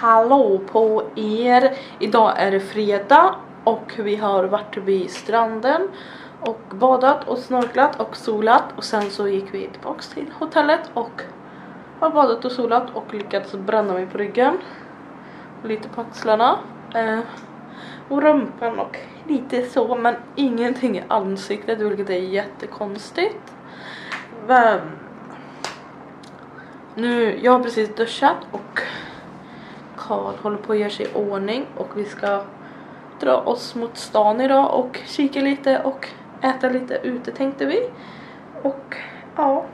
hallå på er! Idag är det fredag och vi har varit vid stranden och badat och snorklat och solat och sen så gick vi tillbaks till hotellet och har badat och solat och lyckats bränna mig på ryggen. Lite på axlarna. Eh, och rumpan och lite så men ingenting i ansiktet vilket är jättekonstigt. Men, nu, jag har precis duschat och Karl håller på att göra sig i ordning och vi ska dra oss mot stan idag och kika lite och äta lite ute tänkte vi. Och ja,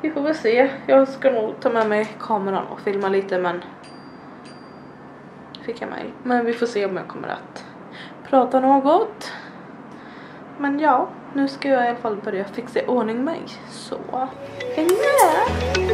vi får väl se. Jag ska nog ta med mig kameran och filma lite men fick jag mig. Men vi får se om jag kommer att prata något. Men ja, nu ska jag i alla fall börja fixa i ordning mig. Så häng med!